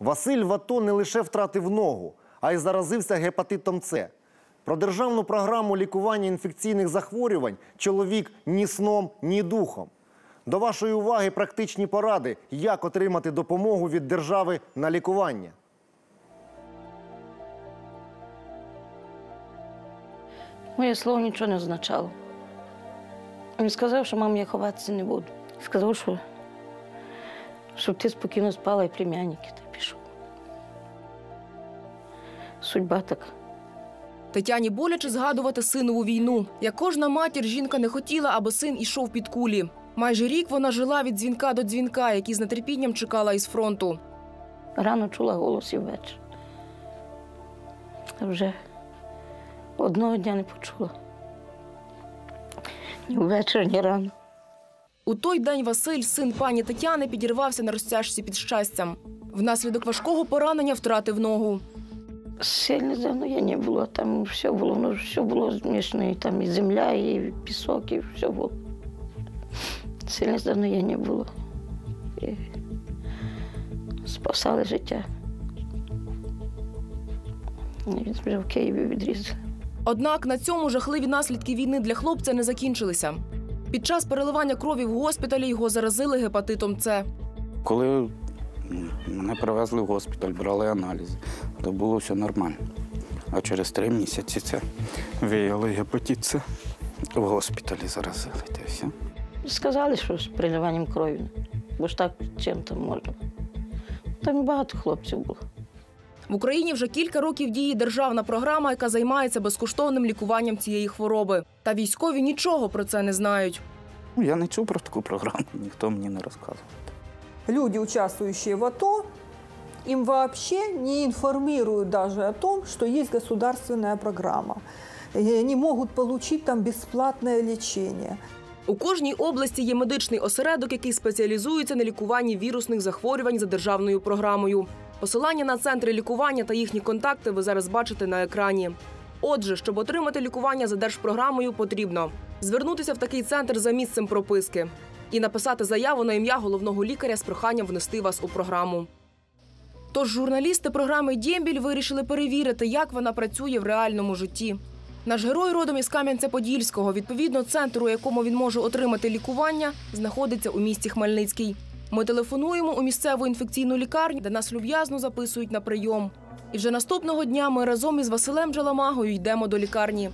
Василь в не лише втратив ногу, а й заразився гепатитом С. Про державну програму лікування інфекційних захворювань чоловік ні сном, ні духом. До вашої уваги практичні поради, як отримати допомогу від держави на лікування. Моє слово нічого не означало. Він сказав, що мам, я ховатися не буду. Сказав, що щоб ти спокійно спала і племянники Судьба така. Тетяні боляче згадувати синову війну. Як кожна матір, жінка не хотіла, аби син ішов під кулі. Майже рік вона жила від дзвінка до дзвінка, який з нетерпінням чекала із фронту. Рано чула голос і ввечері. Вже одного дня не почула. Ні ввечері, ні рано. У той день Василь, син пані Тетяни, підірвався на розтяжці під щастям. Внаслідок важкого поранення втратив ногу. Сильне загноєння було, там все було, ну, все було змішано, і там і земля, і пісок, і все було. Сильне загноєння було. І спасали життя. І Він вже в Києві відрізав. Однак на цьому жахливі наслідки війни для хлопця не закінчилися. Під час переливання крові в госпіталі його заразили гепатитом С. Коли мене привезли в госпіталь, брали аналізи, то було все нормально. А через три місяці це виявили гепатит С. В госпіталі заразили. Та все. Сказали, що з приливанням крові. Бо ж так чим там можна. Там багато хлопців було. В Україні вже кілька років діє державна програма, яка займається безкоштовним лікуванням цієї хвороби. Та військові нічого про це не знають. Ну, я не чув про таку програму, ніхто мені не розказував. Люди, участвующие в АТО, им вообще не информируют даже о том, что есть государственная программа. И они могут получить там бесплатное лечение. У кожній області є медичний осередок, який спеціалізується на лікуванні вірусних захворювань за державною програмою. Посилання на центри лікування та їхні контакти ви зараз бачите на екрані. Отже, щоб отримати лікування за держпрограмою, потрібно звернутися в такий центр за місцем прописки і написати заяву на ім'я головного лікаря з проханням внести вас у програму. Тож журналісти програми Дємбіль вирішили перевірити, як вона працює в реальному житті. Наш герой родом із Кам'янця-Подільського. Відповідно, центр, у якому він може отримати лікування, знаходиться у місті Хмельницький. Ми телефонуємо у місцеву інфекційну лікарню, де нас люб'язно записують на прийом. І вже наступного дня ми разом із Василем Джаламагою йдемо до лікарні.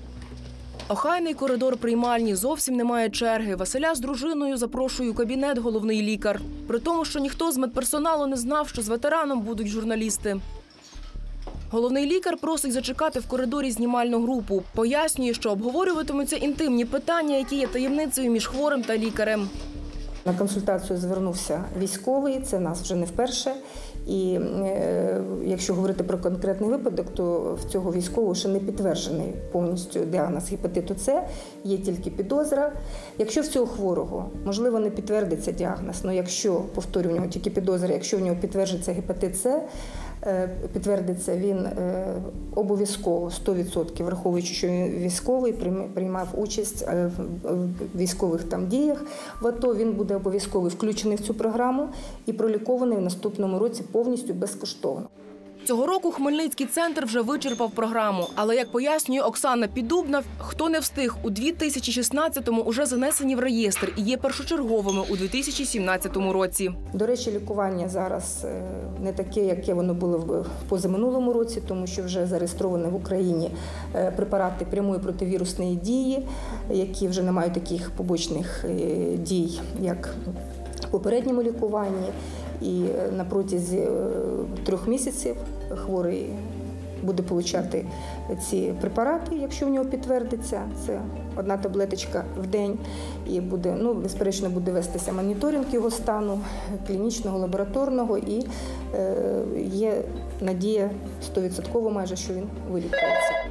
Охайний коридор приймальні зовсім немає черги. Василя з дружиною запрошує у кабінет головний лікар. При тому, що ніхто з медперсоналу не знав, що з ветераном будуть журналісти. Головний лікар просить зачекати в коридорі знімальну групу. Пояснює, що обговорюватимуться інтимні питання, які є таємницею між хворим та лікарем. На консультацію звернувся військовий, це нас вже не вперше. І е, якщо говорити про конкретний випадок, то в цього військового ще не підтверджений повністю діагноз гепатиту С, є тільки підозра. Якщо в цього хворого можливо не підтвердиться діагноз, але якщо повторю, в нього тільки підозра, якщо в нього підтверджується гепатит С, підтвердиться він е, обов'язково 100%, враховуючи, що він військовий, прийм- приймав участь е, в військових там діях в АТО, він буде обов'язково включений в цю програму і пролікований в наступному році повністю безкоштовно. Цього року Хмельницький центр вже вичерпав програму. Але як пояснює Оксана Піддубна, хто не встиг у 2016-му уже занесені в реєстр і є першочерговими у 2017 році. До речі, лікування зараз е, не таке, яке воно було в в позаминулому році, тому що вже зареєстровані в Україні е, препарати прямої противірусної дії, які вже не мають таких побочних е, дій, як в попередньому лікуванні. І на протязі е, трьох місяців хворий буде отримати ці препарати, якщо в нього підтвердиться. Це одна таблеточка в день. І буде, ну, безперечно, буде вестися моніторинг його стану клінічного, лабораторного, і е, є надія 100% майже, що він вилікується.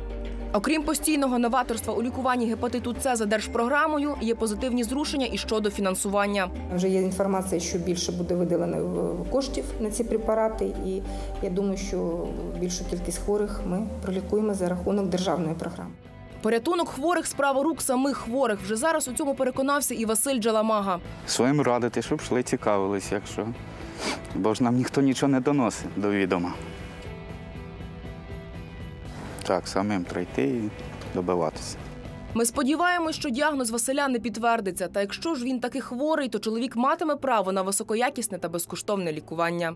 Окрім постійного новаторства у лікуванні гепатиту С за держпрограмою, є позитивні зрушення і щодо фінансування. Вже є інформація, що більше буде виділено коштів на ці препарати, і я думаю, що більшу кількість хворих ми пролікуємо за рахунок державної програми. Порятунок хворих справа рук самих хворих. Вже зараз у цьому переконався і Василь Джаламага. Своїм радити, щоб йшли, цікавились, якщо Бо ж нам ніхто нічого не доносить до відома. Так, самим прийти і добиватися. Ми сподіваємось, що діагноз Василя не підтвердиться. Та якщо ж він таки хворий, то чоловік матиме право на високоякісне та безкоштовне лікування.